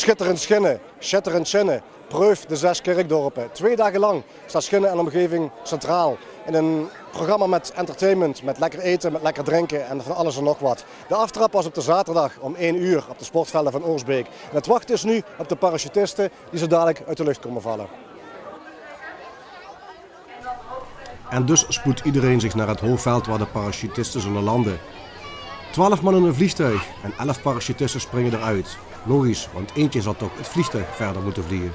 Schitterend Schinnen, Schitterend Schinnen, Preuf, de zes kerkdorpen. Twee dagen lang staat Schinnen en omgeving centraal. In een programma met entertainment, met lekker eten, met lekker drinken en van alles en nog wat. De aftrap was op de zaterdag om 1 uur op de sportvelden van Oorsbeek. En het wachten is nu op de parachutisten die zo dadelijk uit de lucht komen vallen. En dus spoedt iedereen zich naar het hoofdveld waar de parachutisten zullen landen. Twaalf man in een vliegtuig en elf parachutisten springen eruit. Logisch, want eentje zal toch het vliegtuig verder moeten vliegen.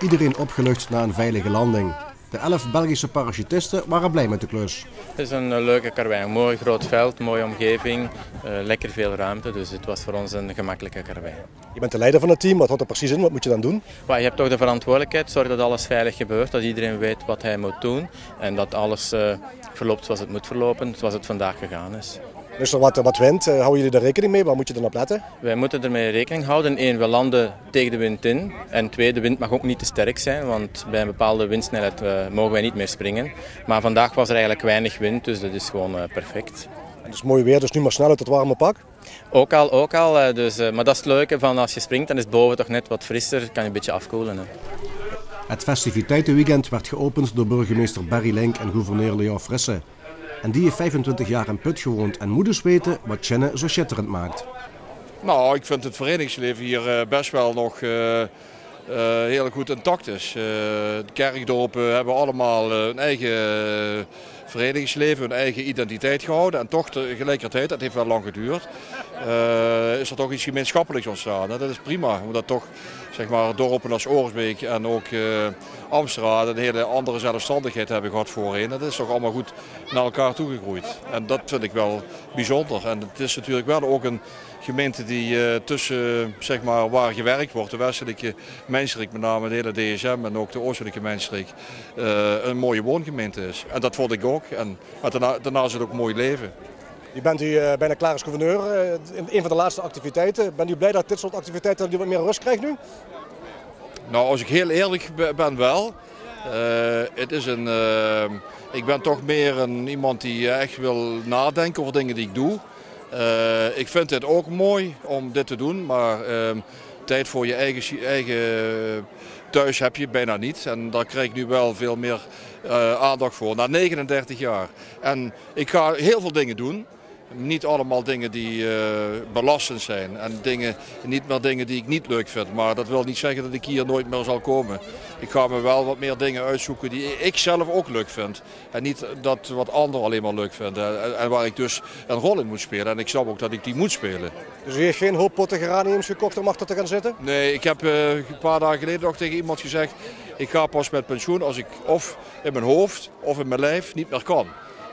Iedereen opgelucht na een veilige landing. De elf Belgische parachutisten waren blij met de klus. Het is een eh, leuke karwei. Een mooi groot veld, mooie omgeving, uh, lekker veel ruimte. Dus het was voor ons een gemakkelijke karwei. Je bent de leider van het team. Wat houdt er precies in? Wat moet je dan doen? je hebt toch de verantwoordelijkheid. Zorg dat alles veilig gebeurt. Dat iedereen weet wat hij moet doen. En dat alles uh, verloopt zoals het moet verlopen. Zoals het vandaag gegaan is. Dus er wat, wat wind, houden jullie er rekening mee? Waar moet je dan op letten? Wij moeten ermee rekening houden. Eén, we landen tegen de wind in. En twee, de wind mag ook niet te sterk zijn. Want bij een bepaalde windsnelheid uh, mogen wij niet meer springen. Maar vandaag was er eigenlijk weinig wind, dus dat is gewoon uh, perfect. Het is mooi weer, dus nu maar snel uit het warme pak? Ook al, ook al. Dus, uh, maar dat is het leuke van als je springt, dan is het boven toch net wat frisser. kan je een beetje afkoelen. Hè. Het festiviteitenweekend werd geopend door burgemeester Barry Lenk en gouverneur Leon Frisse. En die heeft 25 jaar in Put gewoond en moet dus weten wat Chenne zo schitterend maakt. Nou, ik vind het verenigingsleven hier best wel nog uh, uh, heel goed intact is. De kerkdorpen hebben allemaal een eigen verenigingsleven, hun eigen identiteit gehouden. En toch tegelijkertijd, dat heeft wel lang geduurd, is er toch iets gemeenschappelijks ontstaan. Dat is prima, omdat toch zeg maar, dorpen als Oorsbeek en ook Amsterdam een hele andere zelfstandigheid hebben gehad voorheen. Dat is toch allemaal goed naar elkaar toegegroeid. En dat vind ik wel bijzonder. En het is natuurlijk wel ook een gemeente die uh, tussen zeg maar, waar gewerkt wordt, de westelijke mijnstreek, met name de hele DSM en ook de oostelijke mijnstreek, uh, een mooie woongemeente is. En dat vond ik ook. En, maar daarna, daarna is het ook mooi leven. U bent u uh, bijna klaar als gouverneur. in een van de laatste activiteiten. Bent u blij dat dit soort activiteiten dat u wat meer rust krijgt nu? Nou, als ik heel eerlijk ben wel. het is een, ik ben toch meer een, iemand die echt wil nadenken over dingen die ik doe. Ik vind het ook mooi om dit te doen, maar uh, tijd voor je eigen, eigen thuis heb je bijna niet. En daar krijg ik nu wel veel meer aandacht voor, na 39 jaar. En ik ga heel veel dingen doen. Niet allemaal dingen die uh, belastend zijn en dingen, niet meer dingen die ik niet leuk vind. Maar dat wil niet zeggen dat ik hier nooit meer zal komen. Ik ga me wel wat meer dingen uitzoeken die ik zelf ook leuk vind. En niet dat wat anderen alleen maar leuk vinden. En waar ik dus een rol in moet spelen. En ik snap ook dat ik die moet spelen. Dus u heeft geen hoop potten geraniums gekocht om achter te gaan zitten? Nee, ik heb uh, een paar dagen geleden nog tegen iemand gezegd... ik ga pas met pensioen als ik of in mijn hoofd of in mijn lijf niet meer kan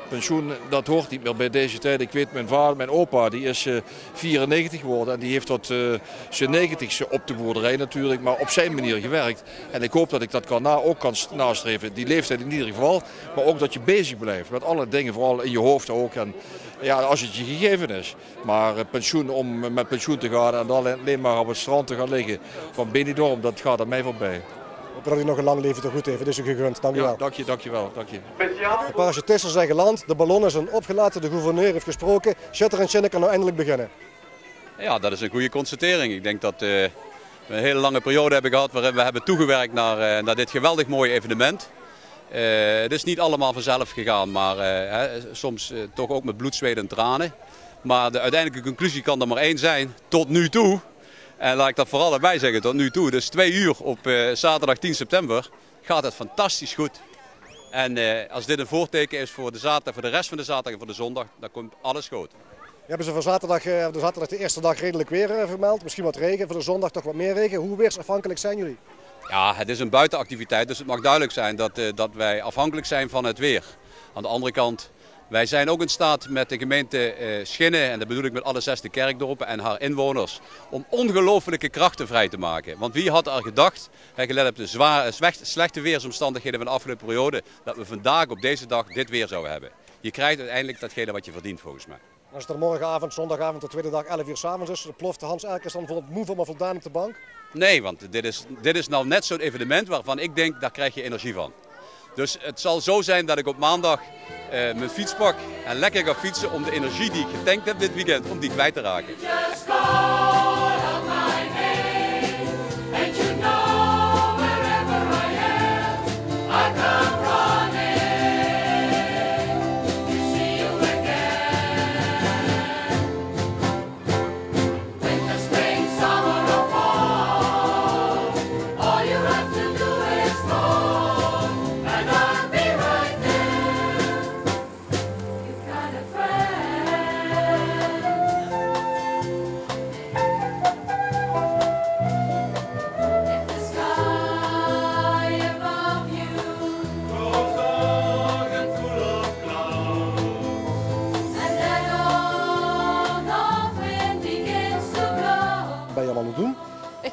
pensioen, dat hoort niet meer bij deze tijd. Ik weet, mijn vader, mijn opa, die is uh, 94 geworden. En die heeft tot uh, zijn 90ste op de boerderij natuurlijk, maar op zijn manier gewerkt. En ik hoop dat ik dat kan na, ook kan nastreven. Die leeftijd in ieder geval. Maar ook dat je bezig blijft met alle dingen, vooral in je hoofd ook. En, ja, als het je gegeven is. Maar uh, pensioen, om met pensioen te gaan en alleen maar op het strand te gaan liggen van Benidorm, dat gaat aan mij voorbij. Hoop dat u nog een lang leven te goed heeft. Het is u gegund. Dank u wel. Ja, dank je, dank je wel. Dank je. De parachutisten zijn geland. De ballonnen zijn opgelaten. De gouverneur heeft gesproken. Shatter en Chinne kan nou eindelijk beginnen. Ja, dat is een goede constatering. Ik denk dat uh, we een hele lange periode hebben gehad waarin we hebben toegewerkt naar, uh, naar dit geweldig mooie evenement. Uh, het is niet allemaal vanzelf gegaan, maar hè, soms toch ook met bloed, zweet en tranen. Maar de uiteindelijke conclusie kan er maar één zijn. Tot nu toe en laat ik dat vooral erbij zeggen, tot nu toe, dus twee uur op uh, zaterdag 10 september, gaat het fantastisch goed. En uh, als dit een voorteken is voor de, zaterdag, voor de rest van de zaterdag en voor de zondag, dan komt alles goed. Hebben ze voor zaterdag, uh, de zaterdag de eerste dag redelijk weer vermeld. Misschien wat regen, voor de zondag toch wat meer regen. Hoe weersafhankelijk zijn jullie? Ja, het is een buitenactiviteit, dus het mag duidelijk zijn dat, dat wij afhankelijk zijn van het weer. Aan de andere kant wij zijn ook in staat met de gemeente uh, Schinnen, en dat bedoel ik met alle zesde kerkdorpen en haar inwoners, om ongelooflijke krachten vrij te maken. Want wie had er gedacht, gelet op de zware, slechte weersomstandigheden van de afgelopen periode, dat we vandaag op deze dag dit weer zouden hebben. Je krijgt uiteindelijk datgene wat je verdient volgens mij. Als het er morgenavond, zondagavond, de tweede dag, 11 uur s'avonds is, ploft Hans Elkers dan bijvoorbeeld moe van maar voldaan op de bank? Nee, want dit is, dit is nou net zo'n evenement waarvan ik denk, daar krijg je energie van. Dus het zal zo zijn dat ik op maandag uh, mijn fiets pak en lekker ga fietsen om de energie die ik getankt heb dit weekend, om die kwijt te raken.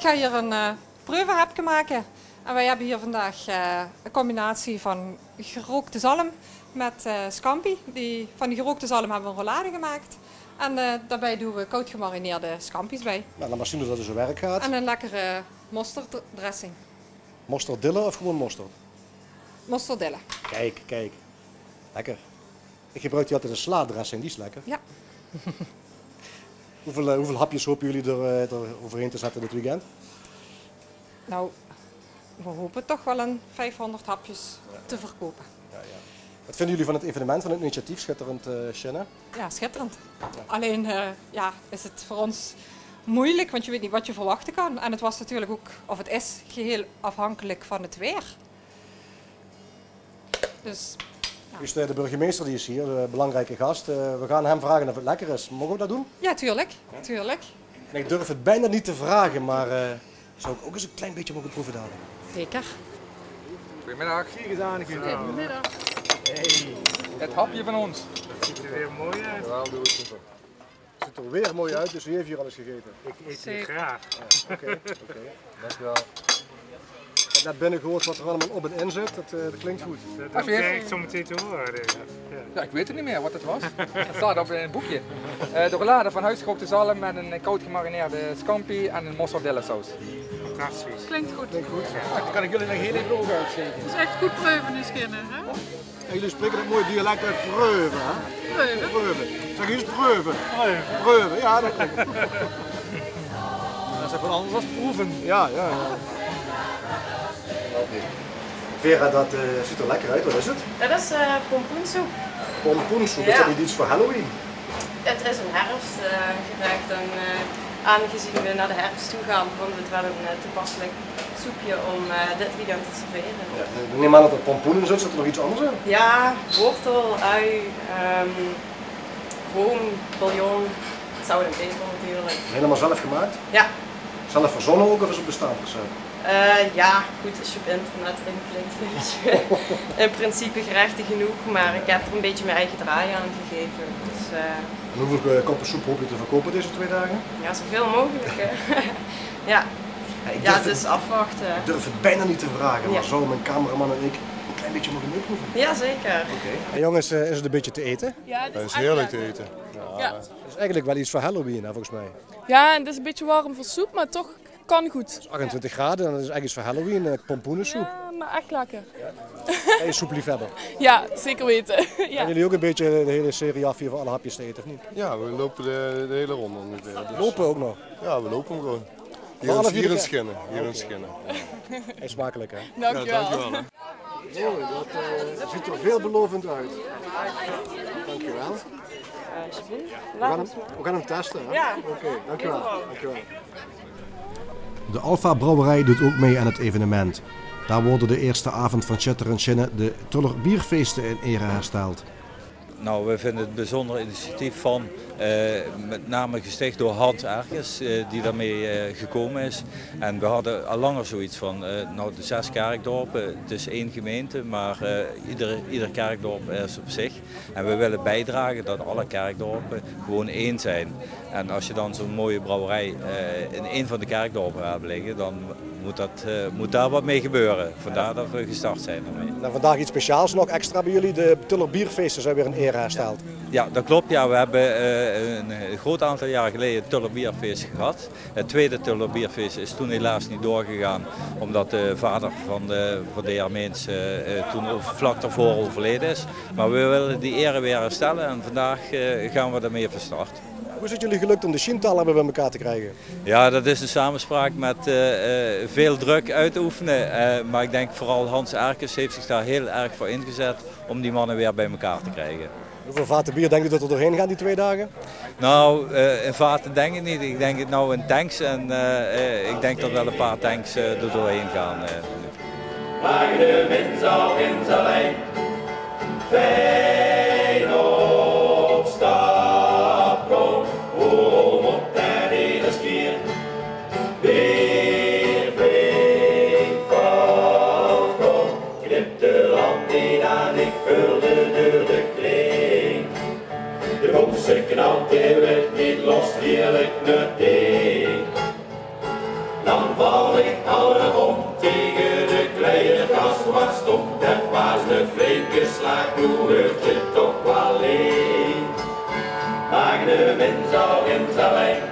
Ga hier een uh, proevenhapje maken. En wij hebben hier vandaag uh, een combinatie van gerookte zalm met uh, scampi. Die, van die gerookte zalm hebben we een rollade gemaakt. En uh, daarbij doen we koud gemarineerde scampi's bij. Nou, dan maar zien dat het zo werk gaat. En een lekkere mosterd-dressing. Mosterdille of gewoon mosterd? Mosterdille. Kijk, kijk. Lekker. Ik gebruik die altijd een sla-dressing, die is lekker. Ja. Hoeveel, uh, hoeveel hapjes hopen jullie er, uh, er, overheen te zetten dit weekend? Nou, we hopen toch wel een 500 hapjes ja. te verkopen. Ja, ja. Wat vinden jullie van het evenement, van het initiatief? Schitterend, uh, Shanna? Ja, schitterend. Alleen ja, is het voor ons moeilijk, want je weet niet wat je verwachten kan. En het was natuurlijk ook, of het is, geheel afhankelijk van het weer. Dus is de burgemeester die is hier, de belangrijke gast. we gaan hem vragen of het lekker is. Mogen we dat doen? Ja, tuurlijk. tuurlijk. ik durf het bijna niet te vragen, maar uh, zou ik ook eens een klein beetje mogen proeven dadelijk? Zeker. Goedemiddag. Zie gedaan. Goedemiddag. Hey, het hapje van ons. Het ziet er weer mooi uit. Ja, doe het super. Het ziet er weer mooi uit, dus u heeft hier alles gegeten. Ik eet hier graag. Oké, oké. Okay. Dankjewel net binnen gehoord wat er allemaal op en in zit. Dat, uh, dat klinkt goed. Dat, dat krijg ik zo meteen te horen. Ja. ja. ik weet het niet meer wat het was. Het staat op in een boekje. Uh, de rollade van huisgekookte zalm met een koud gemarineerde scampi en een mozzarella saus. Fantastisch. Klinkt goed. Klinkt goed. Ja. Dan kan ik jullie nog heel even ogen uitsteken. Het is echt goed preuven nu schinnen, hè? En jullie spreken dat mooie dialect uit preuven, hè? Preuven? Preuven. Zeg eens preuven. Preuven. Preuven, ja dat klinkt. Dat is even anders dan proeven. Ja, ja, ja. Vera, dat uh, ziet er lekker uit. Wat is het? Dat is uh, pompoensoep. Pompoensoep, ja. is dat niet iets voor Halloween? Het is een herfstgerecht uh, en aangezien we naar de herfst toe gaan, vonden we het wel een toepasselijk soepje om dit weekend te serveren. Ja, neem aan dat er pompoenen zit, zit er nog iets anders in? Ja, wortel, ui, um, room, bouillon, zout en peper natuurlijk. Helemaal zelf gemaakt? Ja. Zelf verzonnen ook of is het bestaand recept? Uh, ja, goed, als je op internet inklinkt, weet je in principe gerechten genoeg, maar ik heb er een beetje mijn eigen draai aan gegeven. Dus, uh... en hoeveel uh, koppen soep hoop je te verkopen deze twee dagen? Ja, zoveel mogelijk. ja, ja, ja het is afwachten. Ik durf het bijna niet te vragen, maar ja. zo mijn cameraman en ik een klein beetje mogen meeproeven. Ja, zeker. Oké. Okay. jongens, is het een beetje te eten? Ja, het is, is heerlijk te eten. Ja. ja. Het is eigenlijk wel iets voor Halloween, hè, volgens mij. Ja, en het is een beetje warm voor soep, maar toch kan goed. Het is 28 graden en dat is eigenlijk voor Halloween, uh, pompoenensoep. Ja, maar echt lekker. Ja. En je soepliefhebber? Ja, zeker weten. ja. En jullie ook een beetje de hele serie af hier voor alle hapjes te eten, of niet? Ja, we lopen de, de hele ronde ongeveer. Dus... Lopen ook nog? Ja, we lopen gewoon. Hier, in, hier in Schinnen. Hier okay. in Schinnen. En smakelijk hè? Dankjewel. Ja, dankjewel Mooi, dat uh, ziet er veelbelovend uit. Dankjewel. Alsjeblieft. We gaan hem, we gaan hem testen. Hè? Ja. Oké, okay, dankjewel. dankjewel. De Alfa Brouwerij doet ook mee aan het evenement. Daar worden de eerste avond van Chatter en Chinne de Tuller Bierfeesten in ere hersteld. Nou, we vinden het een bijzonder initiatief van, uh, met name gesticht door Hans Erkens, uh, die daarmee uh, gekomen is. En we hadden al langer zoiets van, nou de zes kerkdorpen, het is één gemeente, maar ieder, ieder kerkdorp is op zich. En we willen bijdragen dat alle kerkdorpen gewoon één zijn. En als je dan zo'n mooie brouwerij in één van de kerkdorpen hebt liggen, dan moet, dat, uh, moet daar wat mee gebeuren. Vandaar dat we gestart zijn ermee. Nou, vandaag iets speciaals nog extra bij jullie. De Tuller Bierfeesten zijn weer een ere hersteld. Ja, Ja, dat klopt. Ja, we hebben uh, een groot aantal jaar geleden het Tullerbierfeest gehad. Het tweede Tullerbierfeest is toen helaas niet doorgegaan, omdat de vader van de, van de Armeens uh, toen vlak daarvoor overleden is. Maar we willen die ere weer herstellen en vandaag gaan we ermee van start. Hoe is het jullie gelukt om de Schientalen bij elkaar te krijgen? Ja, dat is een samenspraak met veel druk uitoefenen. maar ik denk vooral Hans Erkes heeft zich daar heel erg voor ingezet om die mannen weer bij elkaar te krijgen. Hoeveel vaten bier denk je dat er doorheen gaan die twee dagen? Nou, uh, in vaten denk ik niet. Ik denk het nou in tanks en uh, ik denk dat wel een paar tanks uh, er doorheen gaan. Lagen de wind zal in zijn lijn, Dan val ik half om tegen de kleine kast wat stop. Dat was een flinke slag, nu hoort je toch wel leen. Maar de mens al in zijn lijn,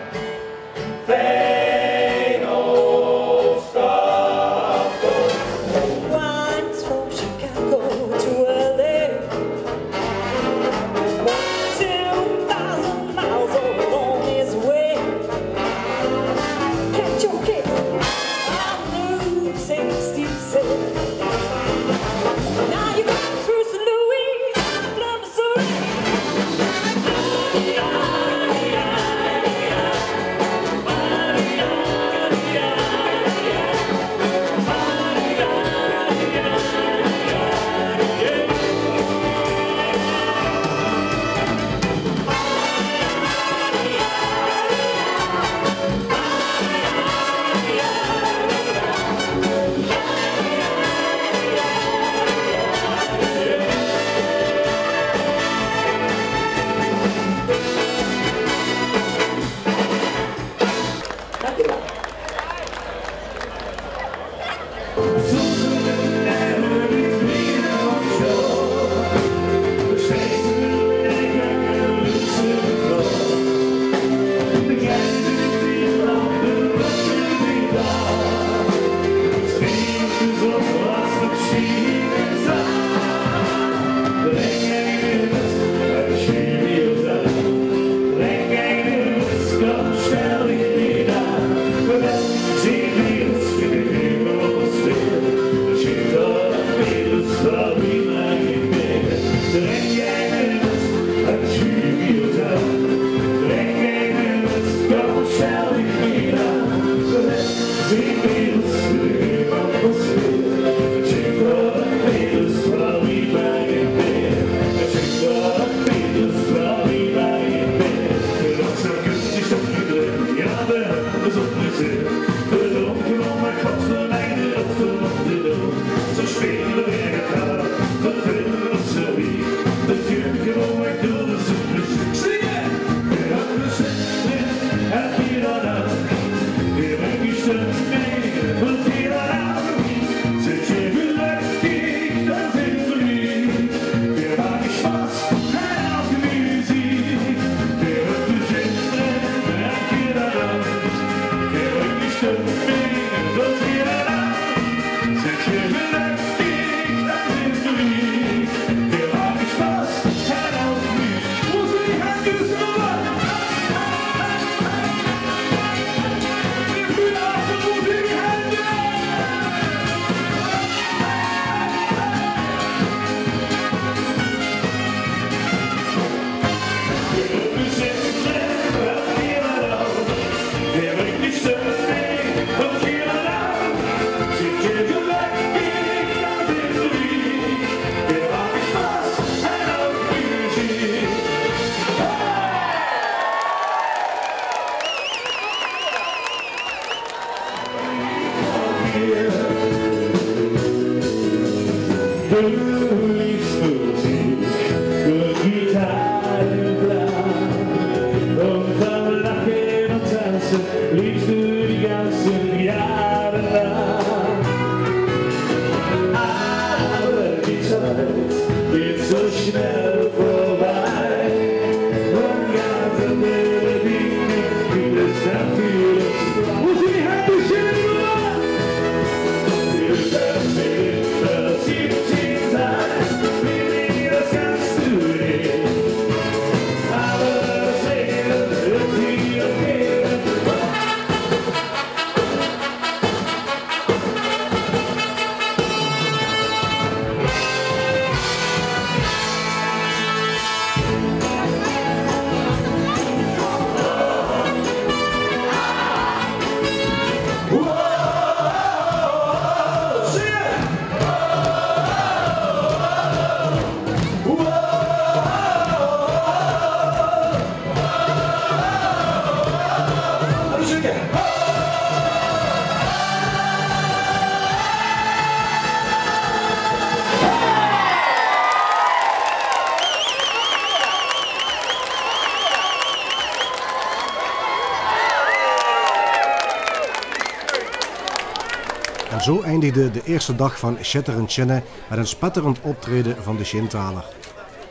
En zo eindigde de eerste dag van Schetteren Chenne met een spetterend optreden van de Shintaler.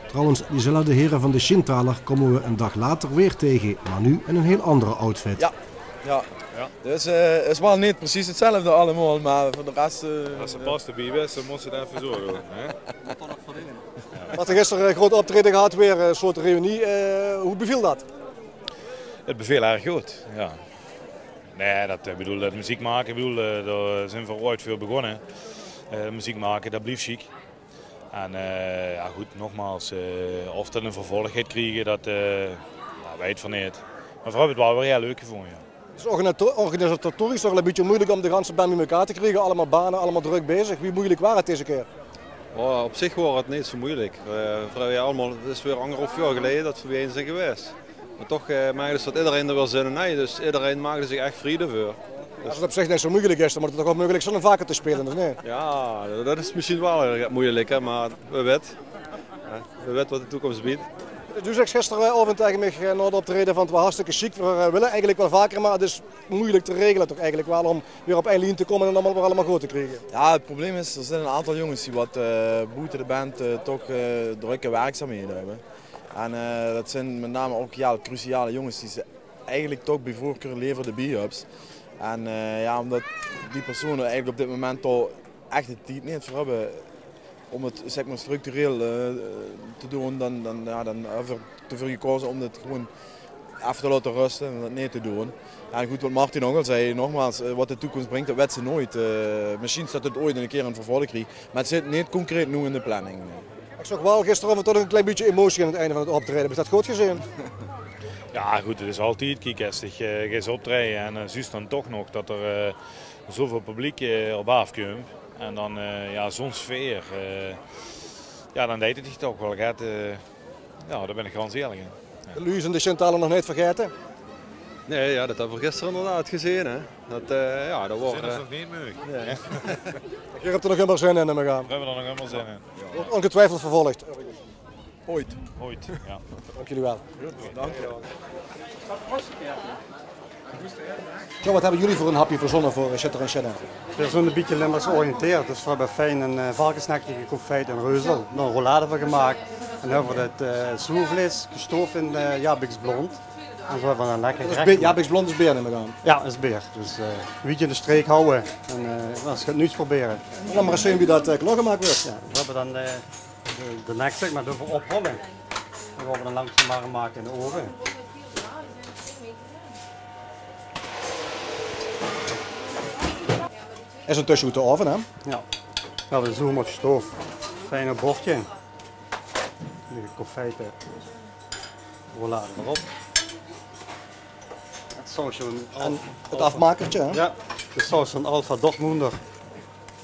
Trouwens, diezelfde heren van de Shintaler komen we een dag later weer tegen, maar nu in een heel andere outfit. Ja, ja. Dus eh, het is wel niet precies hetzelfde allemaal, maar voor de rest... eh, Als ze past dan moet ze het even zo doen. Hè? We hadden gisteren een groot optreden gehad, weer een soort reunie. Eh, hoe beviel dat? Het beviel erg goed, ja. Nee, dat ik bedoel, dat muziek maken, ik bedoel, eh, daar zijn we ooit veel begonnen. Eh, muziek maken, dat blieft chic. En eh, ja goed, nogmaals, eh, of dat een vervolg gaat krijgen, dat uh, ja, weet van niet. Maar vooral het wel weer heel leuk gevonden, ja. Het is organisato- organisatorisch toch een beetje moeilijk om de ganse band bij elkaar te krijgen. Allemaal banen, allemaal druk bezig. Wie moeilijk waren het deze keer? Oh, op zich was het niet zo moeilijk. Vrij allemaal, het is weer anderhalf jaar geleden dat we weer eens zijn geweest. Maar toch eh, maakte ze dat iedereen er wel zin in had. Dus iedereen maakte zich echt vrede voor. Als het op zich niet zo moeilijk is, dan moet het toch wel mogelijk zijn om vaker te spelen, of niet? Ja, dat is misschien wel erg moeilijk, hè, maar we weten. We weten wat de toekomst biedt. Du zegt gisteravond tegen mij eh, na het optreden van het was hartstikke chic. We eh, willen eigenlijk wel vaker, maar het is moeilijk te regelen toch eigenlijk wel om weer op één lijn te komen en allemaal weer allemaal goed te krijgen. Ja, het probleem is, er zijn een aantal jongens die wat eh buiten de band eh, toch eh, drukke werkzaamheden hebben. En eh, dat zijn met name ook cruciale jongens die ze eigenlijk toch bij voorkeur leveren de B-ups. En eh, ja, omdat die personen eigenlijk op dit moment al echt de tijd niet voor hebben om het zeg structureel eh, te doen, dan, dan, ja, dan we ervoor gekozen om het gewoon even te laten rusten en dat niet te doen. En goed, wat Martin al zei, nogmaals, wat de toekomst brengt, dat weet ze nooit. Misschien staat het ooit een keer een vervolg krijgt, maar het zit niet concreet nu in de planning. Ik zag wel gisteravond toch een klein beetje emotie aan het einde van het optreden. Is dat goed gezien? Ja goed, het is altijd kiekestig. Je gaat optreden en uh, zie dan toch nog dat er uh, zoveel publiek uh, op afkomt. En dan ja, zo'n sfeer. Ja, dan deed het zich toch wel. Gaat, ja, daar ben ik gewoon eerlijk in. Ja. Luus en de Chantal nog niet vergeten? Nee, ja, dat hebben we gisteren inderdaad gezien. Hè. Dat, uh, ja, dat wordt, is nog niet mogelijk. Nee. Je hebt er nog helemaal zin in, gaan. We hebben er nog helemaal zin in. Wordt ongetwijfeld vervolgd. Ooit. Ooit, ja. Dank jullie wel. Goed, dank je wel. Wat hebben jullie voor een hapje verzonnen voor Shutter en Shannon? We zijn een beetje Limburgs georiënteerd. Dus we hebben fijn een uh, varkensnekje gekoefheid en reuzel. Daar een rollade van gemaakt. En dan hebben we het uh, soervlees gestoofd in uh, Jabix blond. Zo we een lekker gerecht. Jabix blond is beer, neem ik aan. Ja, is beer. Dus uh, een beetje in de streek houden. En uh, dan gaan nu eens proberen. En dan maar eens zien wie dat uh, klaargemaakt wordt. Ja, we hebben dan de, de, de nek zeg maar ervoor oprollen. Dan gaan we dan langzaam maar maken in de oven. is een tussen de oven, hè? Ja. Ja, we zoom op stoof. Fijne bordje. Nu confijten. Rollade erop. Het sausje van en het afmakertje, hè? Ja, de saus van Alpha Dortmunder. En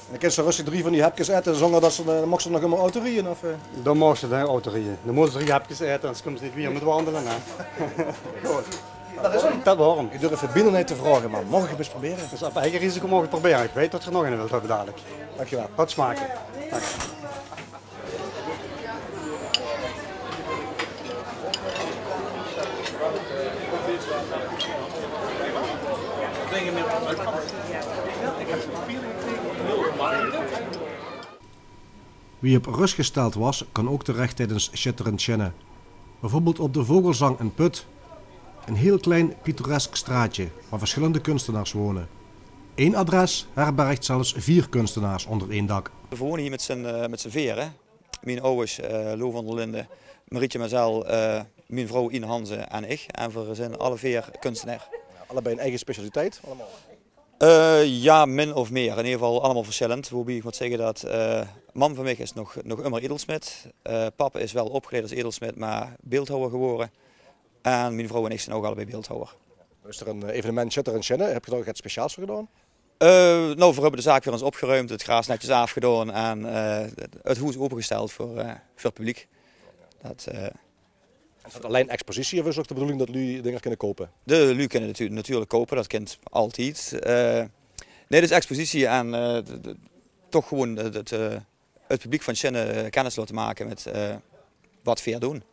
dan kun je rustig drie van die hapjes eten zonder dat ze, dan mogen ze nog helemaal autorieën? Of, uh... Dan mogen ze de autorieën. Dan moeten ze drie hapjes eten, anders komen ze niet weer met wandelen. Hè. Goed. Dat is hem. Dat waarom. Ik durf het binnen niet te vragen, maar mag ik het eens proberen? Dus op eigen risico mogen proberen. Ik weet dat je er nog in wilt hebben dadelijk. Dankjewel. Wat smaken. Dank. Wie op rust gesteld was, kan ook terecht tijdens Schitterend Chenne. Bijvoorbeeld op de Vogelzang in Put, een heel klein pittoresk straatje waar verschillende kunstenaars wonen. Eén adres herbergt zelfs vier kunstenaars onder één dak. We wonen hier met z'n uh, vieren. Mijn ouders, uh, van der Linden, Marietje Mazel, uh, mijn vrouw Ine Hansen en ik. En we zijn alle vier kunstenaar. Allebei een eigen specialiteit? Allemaal. Uh, ja, min of meer. In ieder geval allemaal verschillend. Waarbij ik moet zeggen dat uh, mam van mij is nog, nog immer edelsmid. Uh, papa is wel opgeleid als edelsmid, maar beeldhouwer geworden. En mijn vrouw en ik zijn ook allebei beeldhouwer. Is er een evenement Shutter en Chenne? Heb je daar iets speciaals voor gedaan? Nou, we hebben de zaak weer eens opgeruimd, het gras netjes afgedaan en het huis opengesteld voor, voor het publiek. Dat, is dat alleen expositie of is het ook de bedoeling dat jullie dingen kunnen kopen? De jullie kunnen natuurlijk, natuurlijk kopen, dat kent altijd. nee, het is expositie en de, de, toch gewoon het, het, het publiek van Chenne kennis laten maken met wat we doen.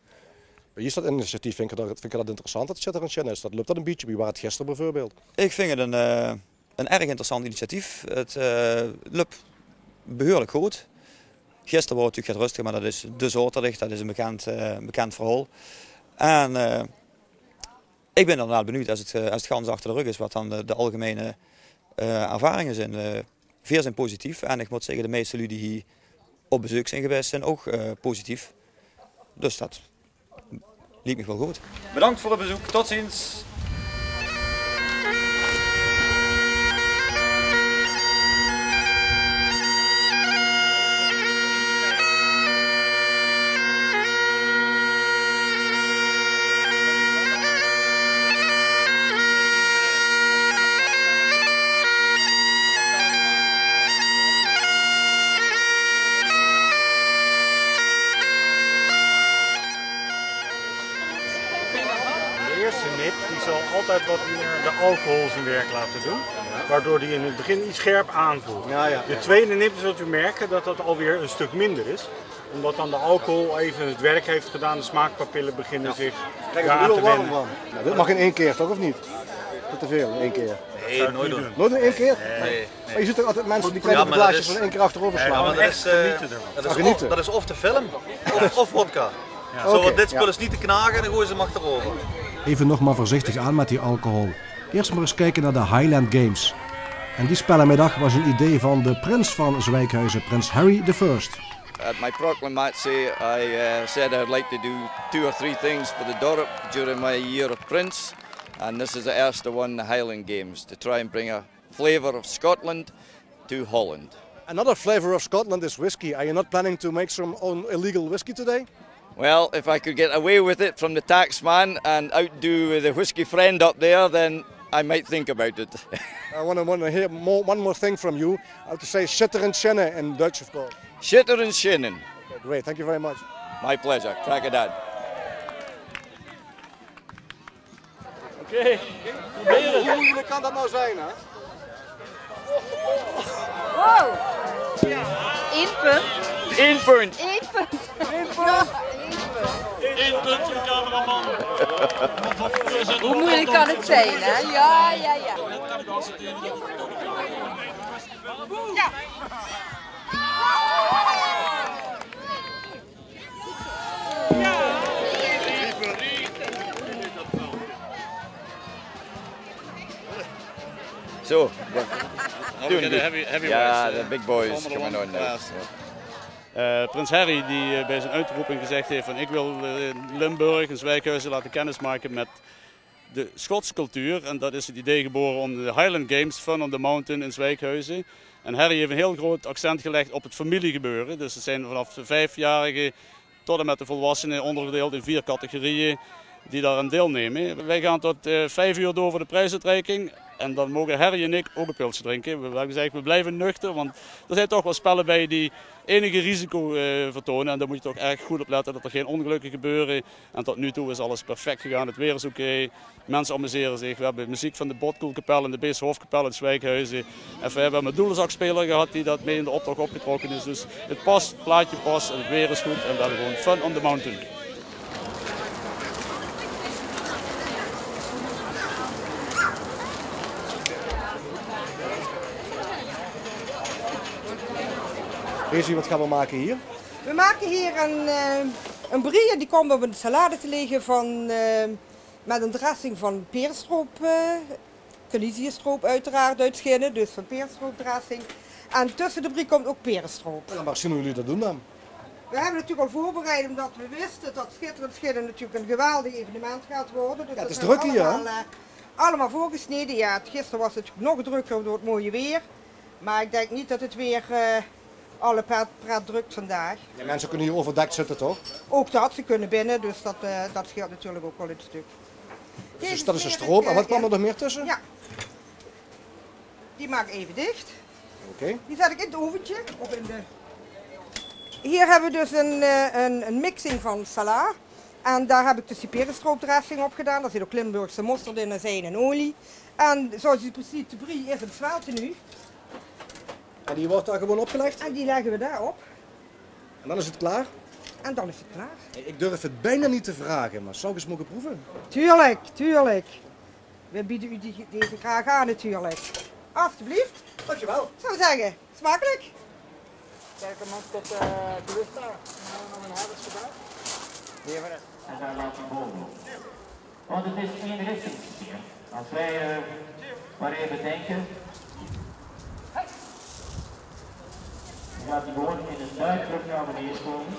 Wie is dat initiatief? Vind je dat, vind je dat interessant dat Shutter en Chenne is? Dat loopt dat een beetje? Wie waren het gisteren bijvoorbeeld? Ik vind het een, uh, een erg interessant initiatief. Het uh, loopt behoorlijk goed. Gisteren was het natuurlijk het rustig, maar dat is de Zoterdicht, dat is een bekend, uh, bekend verhaal. En uh, ik ben inderdaad benieuwd als het, als het gans achter de rug is wat dan de, de algemene ervaringen zijn. veel zijn positief en ik moet zeggen de meeste jullie die hier op bezoek zijn geweest zijn ook positief. Dus dat liep me wel goed. Bedankt voor het bezoek, tot ziens. Alcohol zijn werk laten doen. Waardoor die in het begin iets scherp aanvoelt. Ja, ja, de tweede nip zult u merken dat dat alweer een stuk minder is. Omdat dan de alcohol even het werk heeft gedaan, de smaakpapillen beginnen zich Kijk, daar te wennen. Nou, dit mag in één keer toch of niet? Niet te veel, in één keer. Nee, nooit doen. Nooit in één keer? Nee. nee. Maar je ziet toch altijd mensen die kleine ja, van één keer achterover slaan. Ja, maar dat is, uh, dat, is of, dat is of de film of, of vodka. Ja. Zo, okay, dit spul is niet te knagen en dan gooien ze hem achterover. Even nog maar voorzichtig aan met die alcohol. Eerst maar eens kijken naar de Highland Games. En die spellenmiddag was een idee van de prins van Zwijkhuizen, prins Harry I. At my proclamation, I uh, said I'd like to do two or three things for the Dorp during my year of prince. And this is the eerste one, the Highland Games, to try and bring a flavour of Scotland to Holland. Another flavour of Scotland is whiskey. Are you not planning to make some own illegal whiskey today? Well, if I could get away with it from the taxman and outdo the whiskey friend up there, then I might think about it. I want to, want to hear more, one more thing from you. How to say shitter and in Dutch, of course. Shitter and. Okay, great, thank you very much. My pleasure. Kijk het aan. Oké. Hoe moeilijk kan dat nou zijn, hè? Wow. Eén punt. Eén punt. De cameraman. Hoe moeilijk kan het zijn, hè? Ja, ja, ja. Ja. Zo. heavy, heavyweights, Ja, uh, de big boys coming on now. Eh, Prins Harry die eh, bij zijn uitroeping gezegd heeft van ik wil eh, Limburg en Zwijkhuizen laten kennismaken met de Schotse cultuur. En dat is het idee geboren om de Highland Games, Fun on the Mountain in Zwijkhuizen. En Harry heeft een heel groot accent gelegd op het familiegebeuren. Dus het zijn vanaf de vijfjarigen tot en met de volwassenen onderverdeeld in vier categorieën die daaraan deelnemen. Wij gaan tot vijf uur door voor de prijsuitreiking. En dan mogen Harry en ik ook een pilsje drinken. We hebben gezegd, we blijven nuchter, want er zijn toch wel spellen bij die enige risico uh, vertonen. En daar moet je toch erg goed op letten dat er geen ongelukken gebeuren. En tot nu toe is alles perfect gegaan, het weer is oké. Mensen amuseren zich. We hebben muziek van de Botkoelkapel en de Beeshofkapel in Zwijkhuizen. En we hebben een doelenzaksspeler gehad die dat mee in de optocht opgetrokken is. Dus het past, het plaatje past en het weer is goed. En we hebben gewoon fun on the mountain. Rezi, wat gaan we maken hier? We maken hier een, uh, een brie en die komt op een salade te liggen van, uh, met een dressing van peerstroop, uh, uiteraard uitschinnen, dus van peerstroopdressing. En tussen de brie komt ook perenstroop. Dan mag zien jullie dat doen dan. We hebben natuurlijk al voorbereid omdat we wisten dat Schitterend Schinnen natuurlijk een geweldig evenement gaat worden. Dus ja, het is druk hier allemaal, uh, allemaal voorgesneden. Ja, gisteren was het nog drukker door het mooie weer. Maar ik denk niet dat het weer alle praat, praat drukt vandaag. Ja, mensen kunnen hier overdekt zitten toch? Ook dat, ze kunnen binnen, dus dat, uh, dat scheelt natuurlijk ook wel een stuk. Dus dat is een stroop. En wat kwam er nog meer tussen? Ja. Die maak ik even dicht. Oké. Okay. Die zet ik in het oventje. Of in de... Hier hebben we dus een, een, een mixing van sala. En daar heb ik dus die perenstroopdressing op gedaan. Daar zit ook Limburgse mosterd in, azijn en olie. En zoals je precies de brie is het zwaalte nu. En die wordt daar gewoon opgelegd? En die leggen we daarop. En dan is het klaar? En dan is het klaar. Ik durf het bijna niet te vragen, maar zou ik eens mogen proeven? Tuurlijk, tuurlijk. We bieden u die, deze graag aan natuurlijk. Alsjeblieft. Dankjewel. Ik zou zeggen, smakelijk. Kijk hem op tot uh, de lucht daar. Nog een herfst erbij. Even En daar laat hij boven. Want het is één richtingsverkeer. Als wij uh, maar even denken. Dan gaat hij gewoon in een duik terug naar beneden komen.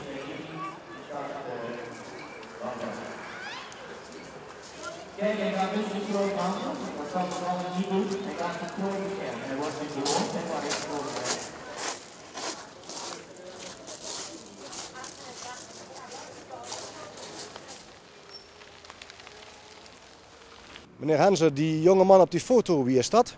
Kijk, hij gaat dus de stroom aan. Dat zal hij allemaal niet doen. Hij gaat de stroom beschermen. Hij wordt niet bewoond en waar hij stroom Meneer Henze, die jonge man op die foto, wie is dat?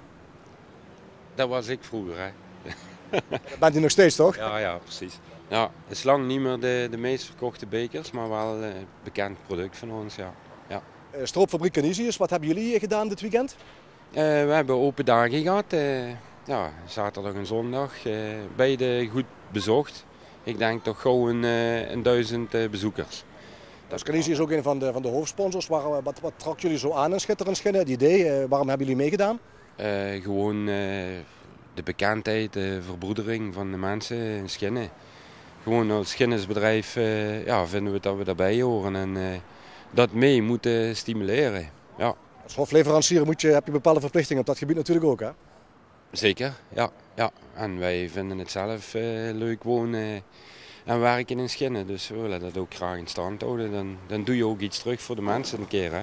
Dat was ik vroeger, hè. Dat bent u nog steeds, toch? Ja, ja, precies. Ja, het is lang niet meer de, de meest verkochte bekers, maar wel een bekend product van ons, ja. ja. Uh, Stroopfabriek Canisius, wat hebben jullie gedaan dit weekend? Uh, we hebben open dagen gehad. Uh, ja, zaterdag en zondag. beide goed bezocht. Ik denk toch gewoon een duizend bezoekers. Dus Canisius is ook een van de, van de hoofdsponsors. Waar, wat, wat trok jullie zo aan in Schitterend? Het idee, waarom hebben jullie meegedaan? gewoon de bekendheid, de verbroedering van de mensen in Schinnen. Gewoon als Schinnesbedrijf uh, ja, vinden we dat we daarbij horen en uh, dat mee moeten stimuleren. Ja. Als hofleverancier moet je, heb je bepaalde verplichtingen op dat gebied natuurlijk ook, hè? Zeker, ja. ja. En wij vinden het zelf uh, leuk wonen en werken in Schinnen. Dus we willen dat ook graag in stand houden. Dan, dan doe je ook iets terug voor de mensen een keer. Hè?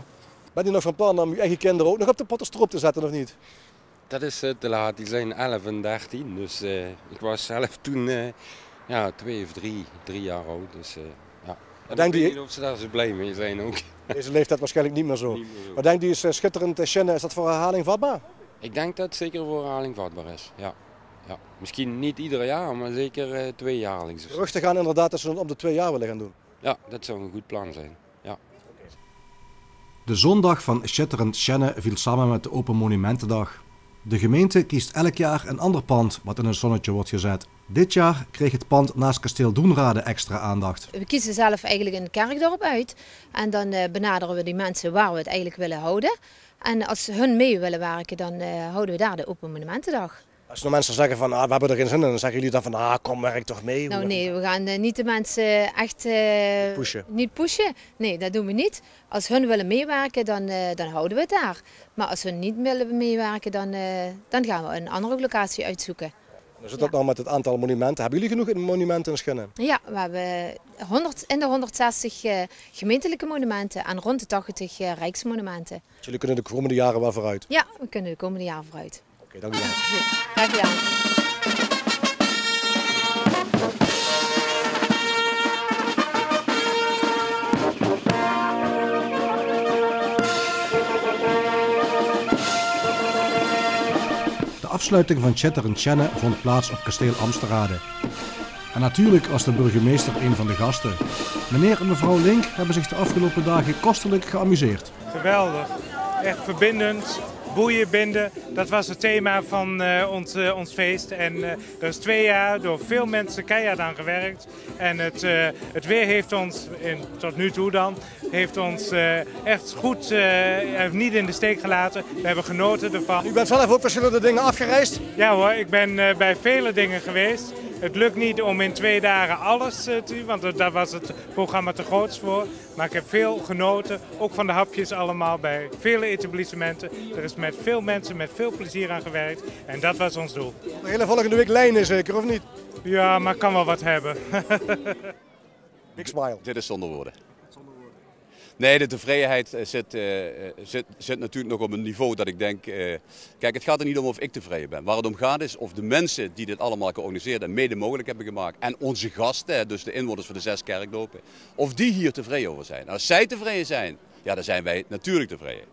Ben je nog van plan om je eigen kinderen ook nog op de pottenstrop te zetten of niet? Dat is te laat. Die zijn 11 en 13. Dus uh, ik was zelf toen uh, ja, twee of drie, drie jaar oud. Dus, uh, ja. Denk ik weet niet of ze daar zo blij mee zijn ook. Deze leeftijd waarschijnlijk niet meer zo. Niet meer zo. Maar denk je, is schitterend Shannon, is dat voor herhaling vatbaar? Ik denk dat het zeker voor herhaling vatbaar is, ja. ja. Misschien niet ieder jaar, maar zeker uh, twee jaarlijks. Geruchten gaan inderdaad dat ze het om de twee jaar willen gaan doen. Ja, dat zou een goed plan zijn. Ja. De zondag van Schitterend Sjenne viel samen met de Open Monumentendag. De gemeente kiest elk jaar een ander pand wat in een zonnetje wordt gezet. Dit jaar kreeg het pand naast kasteel Doenrade extra aandacht. We kiezen zelf eigenlijk een kerkdorp uit en dan uh, benaderen we die mensen waar we het eigenlijk willen houden. En als hun mee willen werken, dan uh, houden we daar de Open Monumentendag. Als nog mensen zeggen van ah, we hebben er geen zin in, dan zeggen jullie dan van ah, kom werk toch mee. Nou nee, we gaan uh, niet de mensen echt uh, pushen. niet pushen. Nee, dat doen we niet. Als hun willen meewerken, dan, uh, dan houden we het daar. Maar als hun niet willen meewerken, dan, dan gaan we een andere locatie uitzoeken. Hoe zit dat ja. nou met het aantal monumenten? Hebben jullie genoeg monumenten in Schinnen? Ja, we hebben 100, in de 160 gemeentelijke monumenten en rond de 80 rijksmonumenten. Dus jullie kunnen de komende jaren wel vooruit? Ja, we kunnen de komende jaren vooruit. Oké, dank u wel. Graag gedaan. De afsluiting van Chatter en Chenne vond plaats op kasteel Amsterrade. En natuurlijk was de burgemeester een van de gasten. Meneer en mevrouw Link hebben zich de afgelopen dagen kostelijk geamuseerd. Geweldig, echt verbindend, boeien binden. Dat was het thema van uh, ons, uh, ons feest. En uh, er is twee jaar door veel mensen keihard aan gewerkt. En het, het weer heeft ons, in, tot nu toe dan, heeft ons echt goed, niet in de steek gelaten. We hebben genoten ervan. U bent zelf ook verschillende dingen afgereisd? Ja hoor, ik ben bij vele dingen geweest. Het lukt niet om in twee dagen alles te doen, want daar was het programma te groot voor. Maar ik heb veel genoten, ook van de hapjes allemaal bij vele etablissementen. Er is met veel mensen met veel plezier aan gewerkt en dat was ons doel. De hele volgende week lijnen zeker, of niet? Ja, maar kan wel wat hebben. Big smile. Dit is zonder woorden. Nee, de tevredenheid zit, uh, zit, zit, natuurlijk nog op een niveau dat ik denk... Kijk, het gaat er niet om of ik tevreden ben. Waar het om gaat is of de mensen die dit allemaal georganiseerd en mede mogelijk hebben gemaakt... en onze gasten, dus de inwoners van de zes kerkdopen... of die hier tevreden over zijn. Als zij tevreden zijn, ja, dan zijn wij natuurlijk tevreden.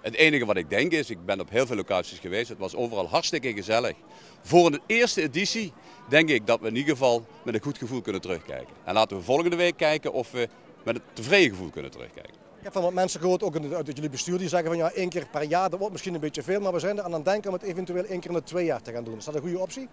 Het enige wat ik denk is, ik ben op heel veel locaties geweest... het was overal hartstikke gezellig. Voor een eerste editie denk ik dat we in ieder geval met een goed gevoel kunnen terugkijken. En laten we volgende week kijken of we met een tevreden gevoel kunnen terugkijken. Ik heb van wat mensen gehoord, ook uit jullie bestuur, die zeggen van ja, één keer per jaar, dat wordt misschien een beetje veel, maar we zijn er aan het denken om het eventueel één keer in de twee jaar te gaan doen. Is dat een goede optie?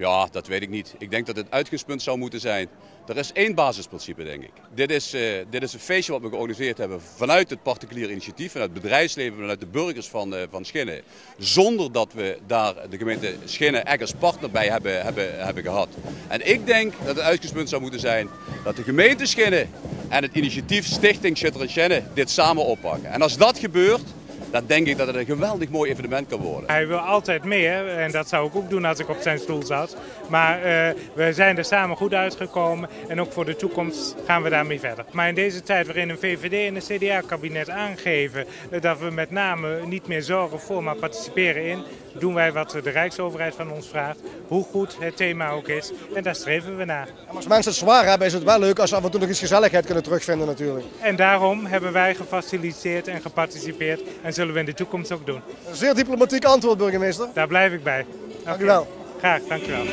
Ja, dat weet ik niet. Ik denk dat het uitgangspunt zou moeten zijn. Er is één basisprincipe, denk ik. Dit is, eh, dit is een feestje wat we georganiseerd hebben vanuit het particulier initiatief, vanuit het bedrijfsleven, vanuit de burgers van, eh, van Schinnen. Zonder dat we daar de gemeente Schinnen echt als partner bij hebben, hebben, hebben gehad. En ik denk dat het uitgangspunt zou moeten zijn dat de gemeente Schinnen en het initiatief Stichting Schitter en Schinnen dit samen oppakken. En als dat gebeurt, dan denk ik dat het een geweldig mooi evenement kan worden. Hij wil altijd meer en dat zou ik ook doen als ik op zijn stoel zat. Maar eh, we zijn er samen goed uitgekomen en ook voor de toekomst gaan we daarmee verder. Maar in deze tijd waarin een VVD en een CDA-kabinet aangeven dat we met name niet meer zorgen voor, maar participeren in, doen wij wat de Rijksoverheid van ons vraagt, hoe goed het thema ook is. En daar streven we naar. Als mensen het zwaar hebben, is het wel leuk als ze af en toe nog eens gezelligheid kunnen terugvinden natuurlijk. En daarom hebben wij gefaciliteerd en geparticipeerd en zullen we in de toekomst ook doen. Een zeer diplomatiek antwoord, burgemeester. Daar blijf ik bij. Dank u wel. Graag, dank u wel.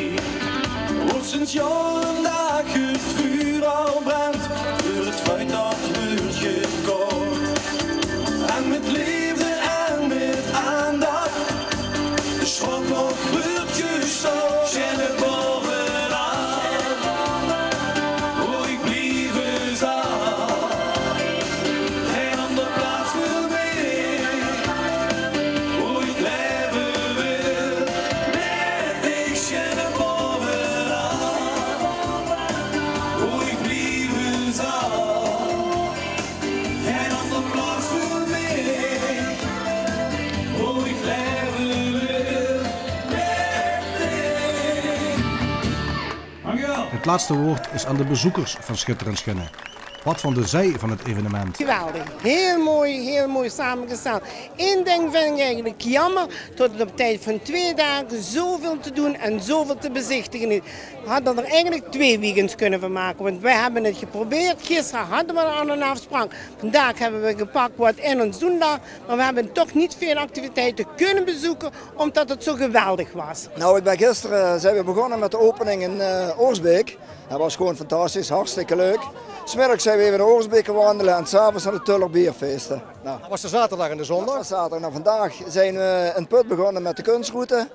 Laatste woord is aan de bezoekers van Schitter en Schinnen. Wat vonden zij van het evenement? Geweldig. Heel mooi, heel mooi samengesteld. Eén ding vind ik eigenlijk jammer, dat het op tijd van twee dagen zoveel te doen en zoveel te bezichtigen is. We hadden er eigenlijk twee weekends kunnen van maken, want wij hebben het geprobeerd. Gisteren hadden we al een afspraak. Vandaag hebben we gepakt wat in ons doendag, maar we hebben toch niet veel activiteiten kunnen bezoeken, omdat het zo geweldig was. Nou, ik ben gisteren eh, zijn we begonnen met de opening in eh Oorsbeek. Dat was gewoon fantastisch, hartstikke leuk. Smiddags zijn we even naar Oorsbeek gaan wandelen en s'avonds naar de Tuller Bierfeesten. Nou, Dat was de zaterdag en de zondag? dat was zaterdag. Nou, vandaag zijn we in Put begonnen met de kunstroute.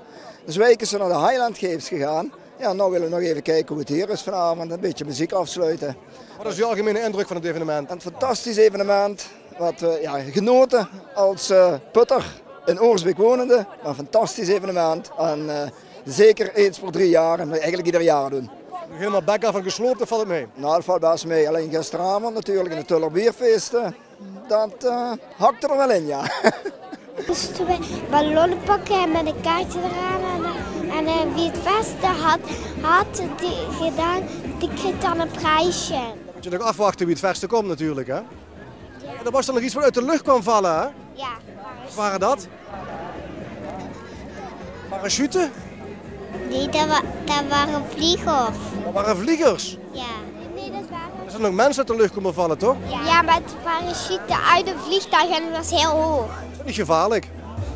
Dus weken zijn naar de Highland Games gegaan. Ja, nou willen we nog even kijken hoe het hier is vanavond. Een beetje muziek afsluiten. Wat is uw algemene indruk van het evenement? Een fantastisch evenement. Wat we ja, genoten als eh, putter in Oorsbeek wonende. Een fantastisch evenement. En eh, zeker eens per drie jaar. En we eigenlijk ieder jaar doen. Helemaal bek af en gesloopt, of valt het mee? Nou, dat valt best mee. Alleen gisteravond natuurlijk in de Tuller Bierfeesten. Dat eh hakt er wel in, ja. Moesten we ballonnen pakken met een kaartje eraan. En, en eh, wie het beste had, had die gedaan, die kreeg dan een prijsje. Moet je nog afwachten wie het verste komt natuurlijk, hè? En er was er nog iets wat uit de lucht kwam vallen, hè? Ja. Wat waren dat? Parachute? Nee, dat, wa dat waren vliegers. Dat waren vliegers. Ja. Nee, dat waren... Er zijn nog mensen uit de lucht komen vallen, toch? Ja, met parachute uit een vliegtuig en dat was heel hoog. Is dat niet gevaarlijk?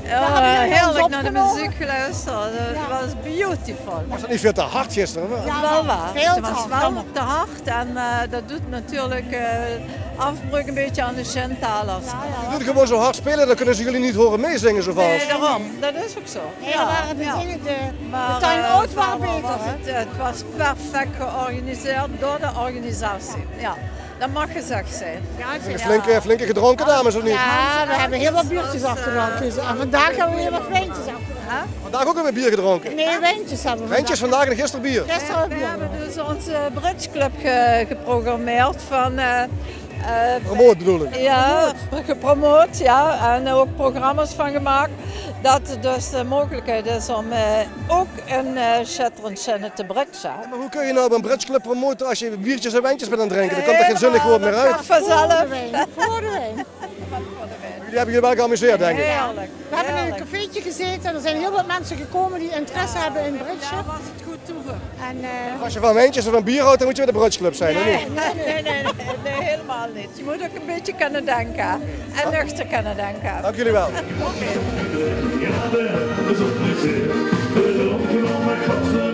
Ja, heerlijk naar de muziek geluisterd. Het was beautiful. Was dat niet veel te hard gisteren? Ja, wel waar. veel Het was wel te hard en eh, dat doet natuurlijk eh afbreuk een beetje aan de Sjentalers. Je doet gewoon zo hard spelen, dan kunnen ze jullie niet horen meezingen zo vals. Nee, daarom. Dat is ook zo. Nee, dat waren de dingen, de, Maar, de eh, out het waren was- beter. Het, het was perfect georganiseerd door de organisatie. Ja, dat mag gezegd zijn. Een flinke, flinke gedronken dames, of niet? Ja, we hebben heel wat biertjes achterhand. Dus, en vandaag hebben we weer wat wijntjes achterhand. Vandaag ook weer bier gedronken. Nee, wijntjes hebben we Wijntjes vandaag en gisteren bier. Gisteren hebben We we hebben dus onze Bridge Club ge- geprogrammeerd van... eh, Promoot bedoel ik. Ja, gepromoot, ja. En ook programma's van gemaakt. Dat er dus de mogelijkheid is om eh, ook een uh, Shetland te bridgen. Maar hoe kun je nou op een Bridge Club promoten als je biertjes en wijntjes bent aan het drinken? Dan komt er geen zinnig woord meer uit. Vanzelf. Voor de wijn. Jullie hebben je wel geamuseerd, denk ik. Heerlijk. We hebben in een cafeetje gezeten en er zijn heel wat mensen gekomen die interesse hebben in bridge. Ja, was het goed toeven. En, eh, Als je van wijntjes of van bier houdt, dan moet je bij de Bridge Club zijn, of Nee, niet? nee, nee, nee, nee, nee, helemaal niet. Je moet ook een beetje kunnen denken. En nuchter kunnen denken. Dank jullie wel. Spelen